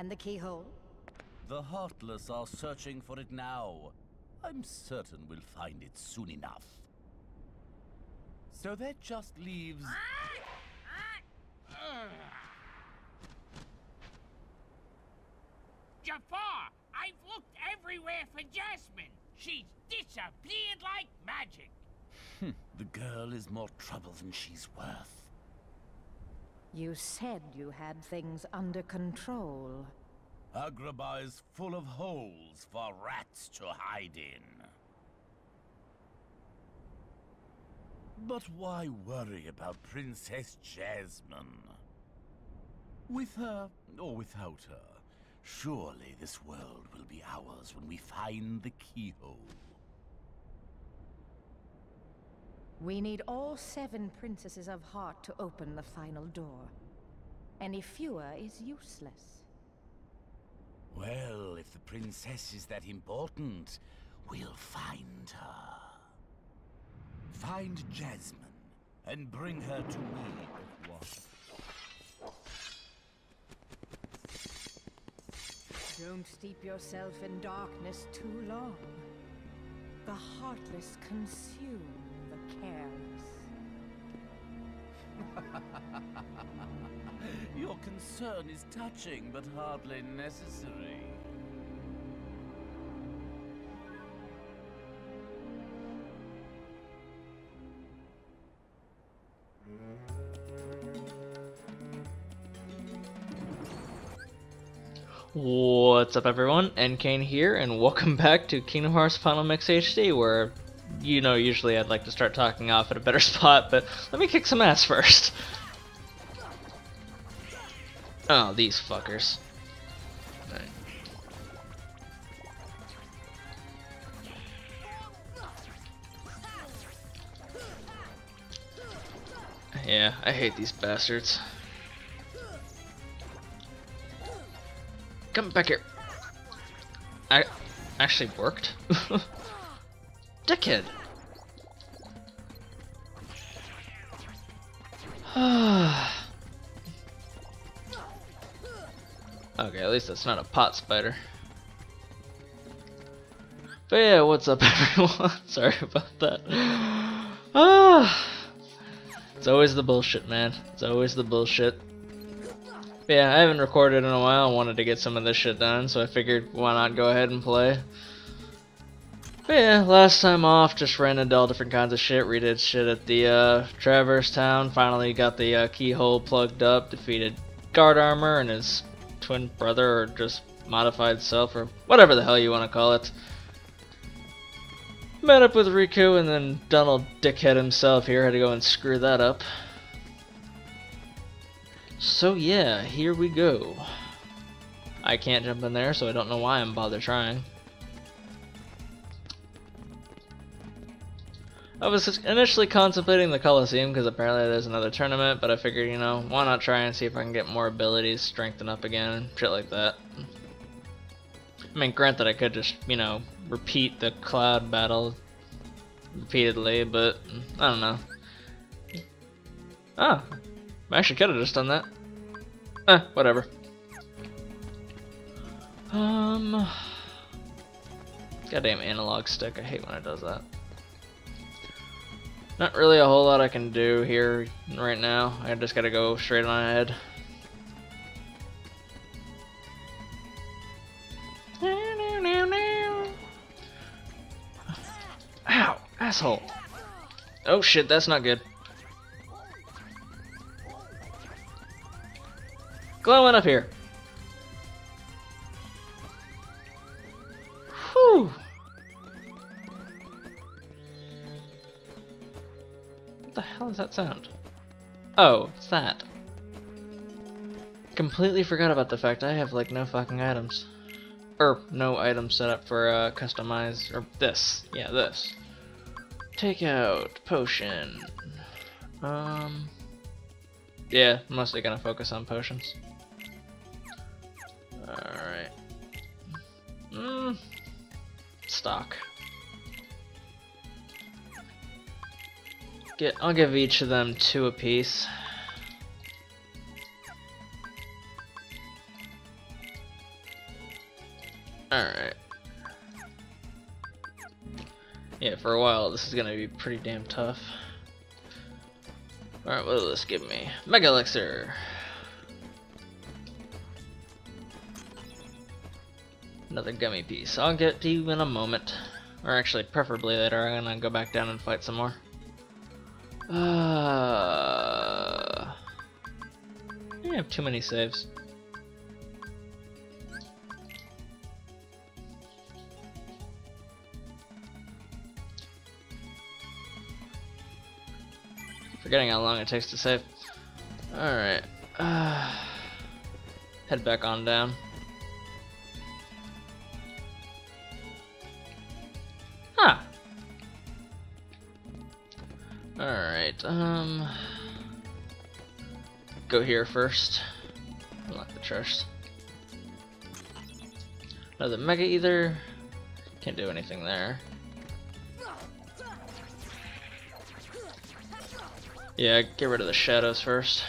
And the keyhole? The Heartless are searching for it now. I'm certain we'll find it soon enough. So that just leaves... Ah! Ah! Jafar, I've looked everywhere for Jasmine. She's disappeared like magic. Hmm, the girl is more trouble than she's worth. You said you had things under control. Agrabah is full of holes for rats to hide in. But why worry about Princess Jasmine? With her, or without her, surely this world will be ours when we find the keyhole. We need all seven princesses of heart to open the final door. Any fewer is useless. Well, if the princess is that important, we'll find her. Find Jasmine, and bring her to me. Don't steep yourself in darkness too long. The heartless consume concern is touching, but hardly necessary. What's up everyone, NCain here, and welcome back to Kingdom Hearts Final Mix HD, where, you know, usually I'd like to start talking off at a better spot, but let me kick some ass first. Oh, these fuckers. Yeah, I hate these bastards. Come back here. I actually worked. Dickhead. okay, at least that's not a pot spider. But yeah, what's up everyone? Sorry about that. Ah, it's always the bullshit, man. It's always the bullshit. But yeah, I haven't recorded in a while. I wanted to get some of this shit done, so I figured why not go ahead and play. But yeah, last time off, just ran into all different kinds of shit. Redid shit at the uh, Traverse Town. Finally got the uh, keyhole plugged up. Defeated guard armor and his twin brother, or just modified self, or whatever the hell you want to call it. Met up with Riku, and then Donald Dickhead himself here had to go and screw that up. So yeah, here we go. I can't jump in there, so I don't know why I'm bother trying. I was initially contemplating the Coliseum because apparently there's another tournament, but I figured, you know, why not try and see if I can get more abilities, strengthen up again, shit like that. I mean, granted, I could just, you know, repeat the cloud battle repeatedly, but I don't know. Ah, I actually could have just done that. Eh, whatever. Um, goddamn analog stick. I hate when it does that. Not really a whole lot I can do here right now. I just gotta go straight on ahead. Ow, asshole. Oh shit, that's not good. glowing up here. That sound? Oh, it's that. Completely forgot about the fact I have like no fucking items. Or no items set up for uh, customize, or this, yeah this. Take out, potion. Um, yeah, mostly gonna focus on potions. Alright. Mm. Stock. Get I'll give each of them two apiece. Alright. Yeah, for a while this is gonna be pretty damn tough. Alright, what will this give me? Mega Elixir! Another gummy piece. I'll get to you in a moment. Or actually, preferably later. I'm gonna go back down and fight some more. Uh, I have too many saves. Forgetting how long it takes to save. Alright. Uh, head back on down. Alright, um... Go here first. Unlock the chest. Another Mega Ether. Can't do anything there. Yeah, get rid of the shadows first.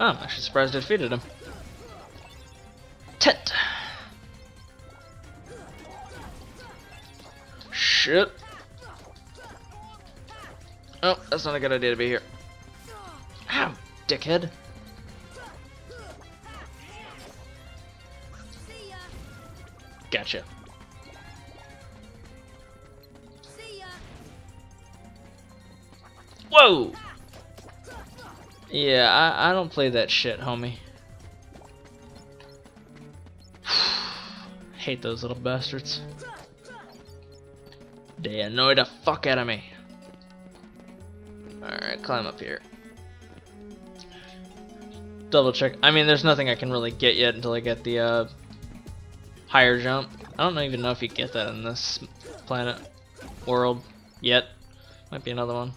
Oh, I'm actually surprised I defeated him. Tet. Shit. Oh, that's not a good idea to be here. Ow, dickhead. Gotcha. Whoa! Yeah, I, I don't play that shit, homie. Hate those little bastards. They annoy the fuck out of me. Alright, climb up here. Double check. I mean, there's nothing I can really get yet until I get the uh, higher jump. I don't even know if you get that in this planet world yet. Might be another one.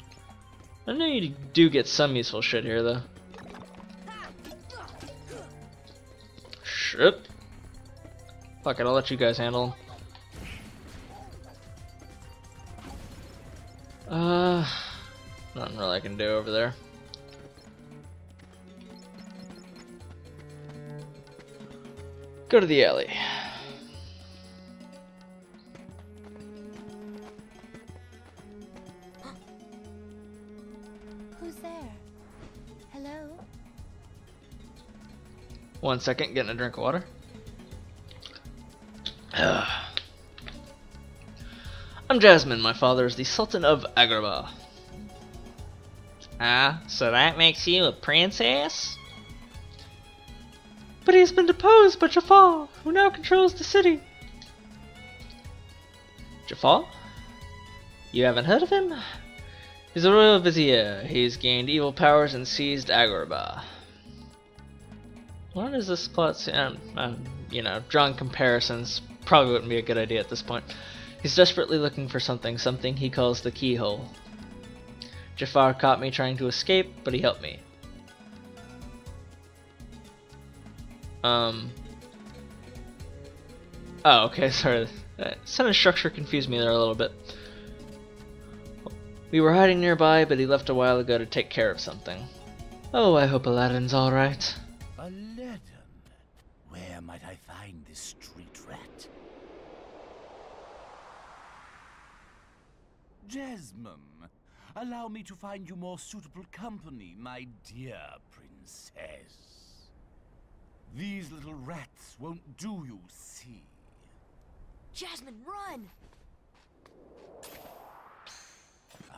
I know you do get some useful shit here, though. Shit. Fuck it, I'll let you guys handle Uh, nothing really I can do over there. Go to the alley. Who's there? Hello? One second, getting a drink of water. I'm Jasmine. My father is the Sultan of Agrabah. Ah, so that makes you a princess? But he has been deposed by Jafar, who now controls the city. Jafar? You haven't heard of him? He's a royal vizier. He's gained evil powers and seized Agrabah. does this plot? Um, um, you know, drawing comparisons probably wouldn't be a good idea at this point. He's desperately looking for something, something he calls the keyhole. Jafar caught me trying to escape, but he helped me. Um. Oh, okay, sorry. Uh, sentence structure confused me there a little bit. We were hiding nearby, but he left a while ago to take care of something. Oh, I hope Aladdin's alright. Aladdin? Where might I find this street rat? Jasmine, allow me to find you more suitable company, my dear princess. These little rats won't do you, see. Jasmine, run!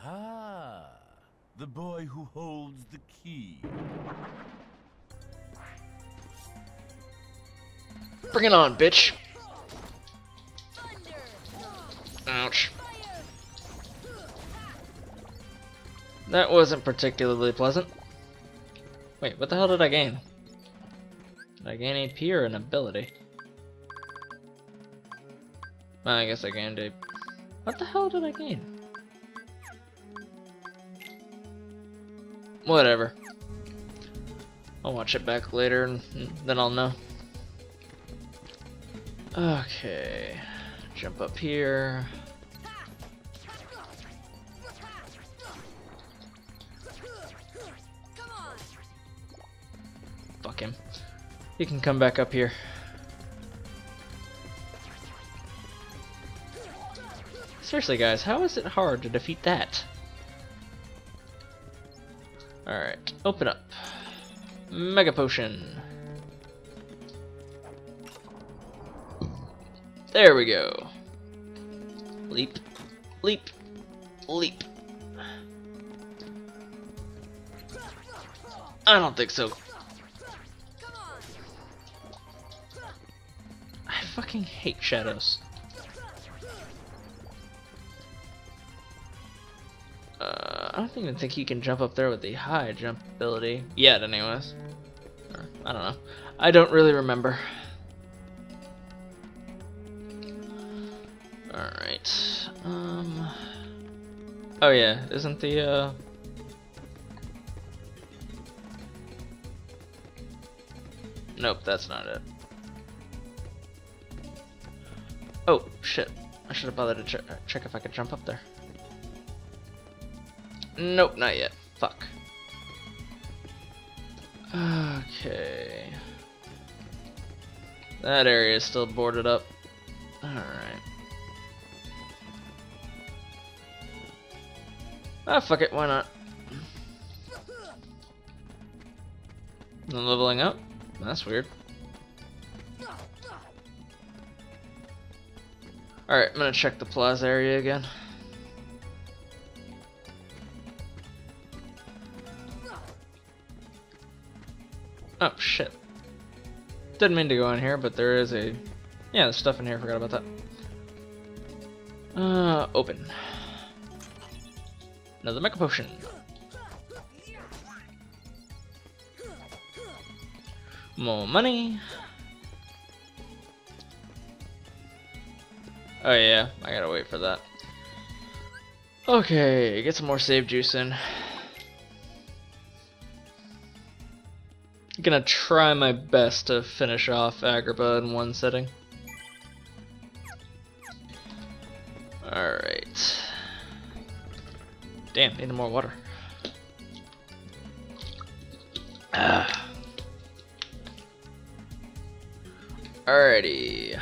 Ah, the boy who holds the key. Bring it on, bitch! Ouch. That wasn't particularly pleasant. Wait, what the hell did I gain? Did I gain AP or an ability? Well, I guess I gained. What the hell did I gain? Whatever. I'll watch it back later and then I'll know. Okay. Jump up here. Fuck him. He can come back up here. Seriously, guys, how is it hard to defeat that? Open up. Mega Potion. There we go. Leap, leap, leap. I don't think so. I fucking hate shadows. I don't even think you can jump up there with the high jump ability. Yet, anyways. I don't know. I don't really remember. Alright. Um. Oh, yeah. Isn't the, uh. Nope, that's not it. Oh, shit. I should have bothered to ch check if I could jump up there. Nope, not yet. Fuck. Okay. That area is still boarded up. Alright. Ah, fuck it, why not? No leveling up? That's weird. Alright, I'm gonna check the plaza area again. Oh shit. Didn't mean to go in here, but there is a... Yeah, there's stuff in here, forgot about that. Uh, open. Another Mega Potion. More money. Oh yeah, I gotta wait for that. Okay, get some more save juice in. Gonna try my best to finish off Agrabah in one sitting. Alright. Damn, need more water. Ah. Alrighty.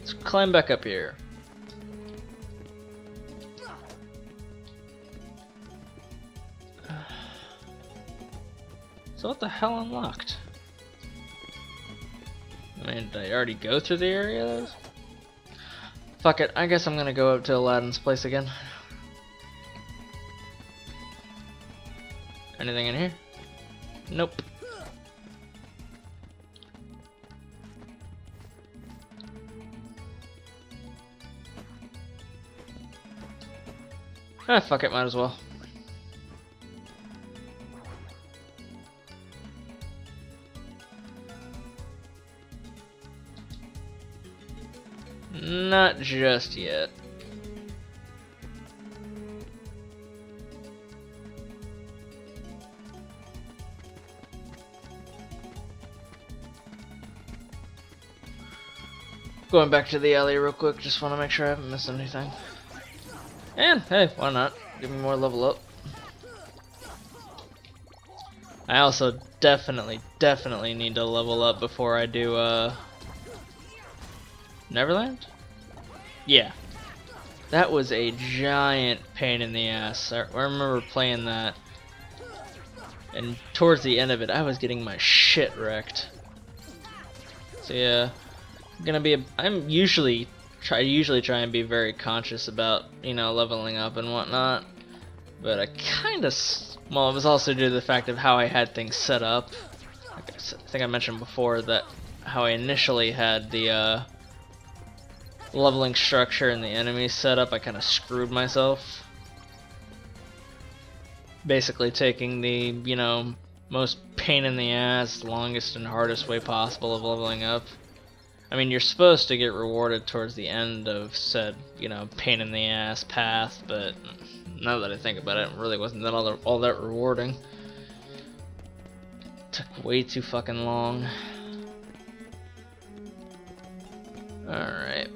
Let's climb back up here. So what the hell unlocked? I mean, did I already go through the areas? Fuck it, I guess I'm gonna go up to Aladdin's place again. Anything in here? Nope. Ah, fuck it, might as well. Just yet. Going back to the alley real quick, just want to make sure I haven't missed anything. And, hey, why not? Give me more level up. I also definitely, definitely need to level up before I do, uh... Neverland? Yeah. That was a giant pain in the ass. I remember playing that. And towards the end of it, I was getting my shit wrecked. So yeah, I'm gonna be. A, I'm usually try usually try and be very conscious about you know leveling up and whatnot. But I kind of well, it was also due to the fact of how I had things set up. Like I think I mentioned before that how I initially had the uh, leveling structure and the enemy setup, I kind of screwed myself. Basically taking the, you know, most pain in the ass, longest and hardest way possible of leveling up. I mean, you're supposed to get rewarded towards the end of said, you know, pain in the ass path, but now that I think about it, it really wasn't that all, that, all that rewarding. Took way too fucking long. Alright.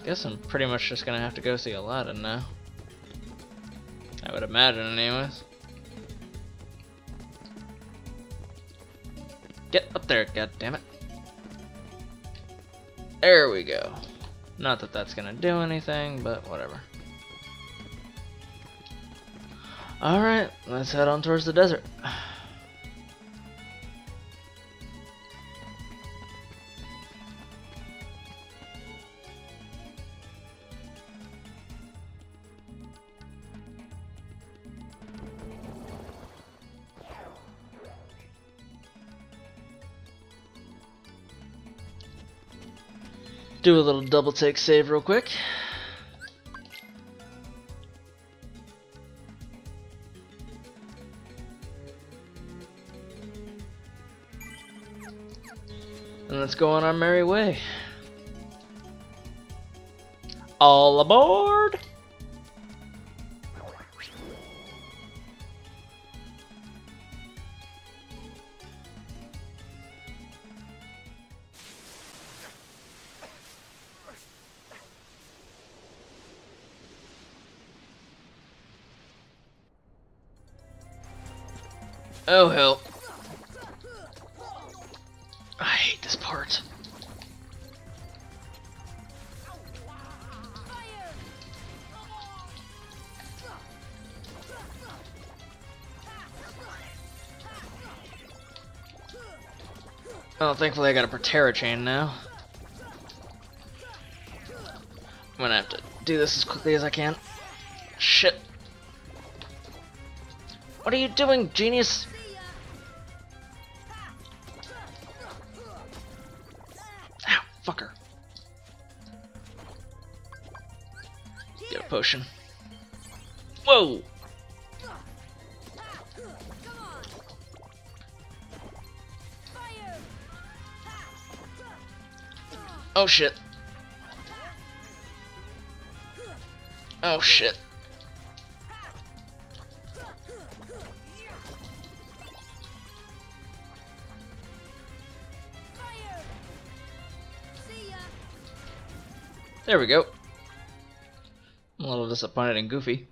I guess I'm pretty much just gonna have to go see Aladdin now. I would imagine, anyways. Get up there, God damn it! There we go. Not that that's gonna do anything, but whatever. Alright, let's head on towards the desert. Do a little double take save real quick. And let's go on our merry way. All aboard! Oh hell. I hate this part. Oh, thankfully I got a Protera chain now. I'm gonna have to do this as quickly as I can. Shit. What are you doing, genius? Oh shit. Oh shit. There we go. I'm a little disappointed in Goofy.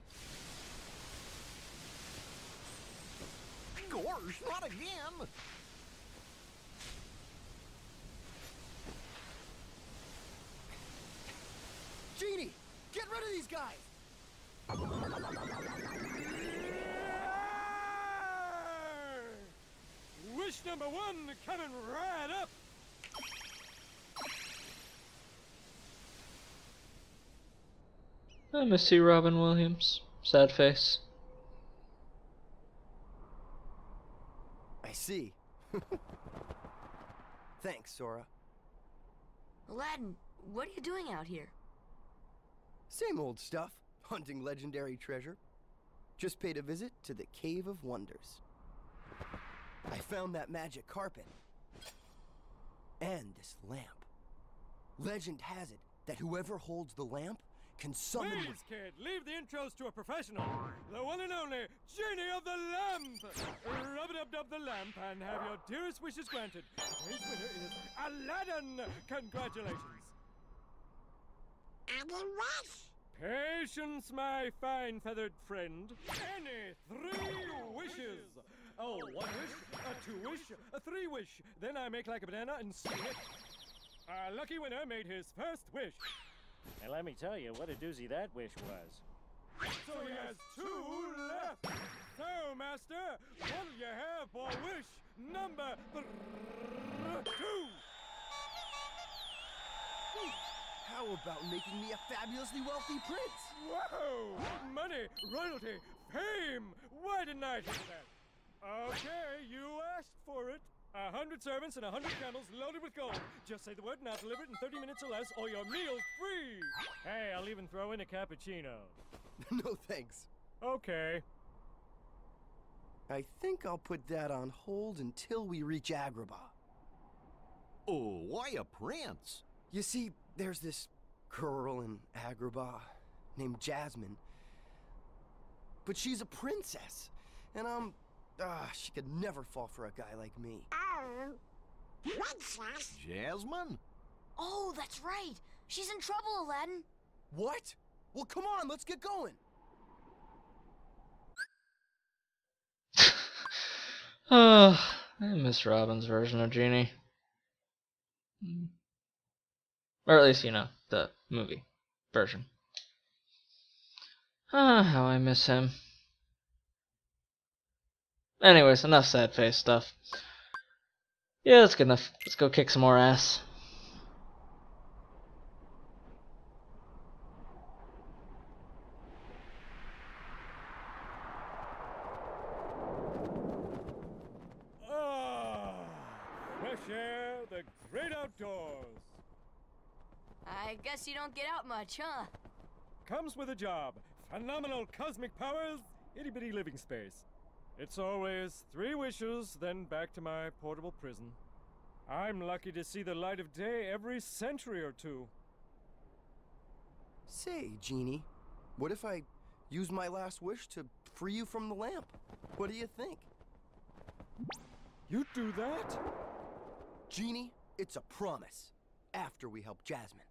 Number one coming right up. I miss you, Robin Williams. Sad face. I see. Thanks, Sora. Aladdin, what are you doing out here? Same old stuff. Hunting legendary treasure. Just paid a visit to the Cave of Wonders. I found that magic carpet. And this lamp. Legend has it that whoever holds the lamp can summon Please, kid, leave the intros to a professional. The one and only Genie of the Lamp. Rub it up dub the lamp and have your dearest wishes granted. Today's winner is Aladdin. Congratulations. Patience, my fine feathered friend. Any three wishes. Oh, one wish, a two wish, a three wish. Then I make like a banana and spin it. Our lucky winner made his first wish. And let me tell you what a doozy that wish was. So he has two left. So, Master, what'll you have for wish number th- two? How about making me a fabulously wealthy prince? Whoa! Money, royalty, fame! Why didn't I think of that? Okay, you asked for it. A hundred servants and a hundred camels loaded with gold. Just say the word and I'll deliver it in 30 minutes or less, or your meal's free! Hey, I'll even throw in a cappuccino. no thanks. Okay. I think I'll put that on hold until we reach Agrabah. Oh, why a prince? You see, there's this girl in Agrabah named Jasmine. But she's a princess. And I'm. Ah, she could never fall for a guy like me. Princess? Jasmine? Oh, that's right. She's in trouble, Aladdin. What? Well, come on, let's get going. Oh, I miss Robin's version of Genie. Hmm. Or at least, you know, the movie version. Ah, how I miss him. Anyways, enough sad face stuff. Yeah, that's good enough. Let's go kick some more ass. Ah, fresh air, the great outdoors. I guess you don't get out much, huh? Comes with a job. Phenomenal cosmic powers, itty bitty living space. It's always three wishes, then back to my portable prison. I'm lucky to see the light of day every century or two. Say, Genie, what if I use my last wish to free you from the lamp? What do you think? You do that? Genie, it's a promise. After we help Jasmine.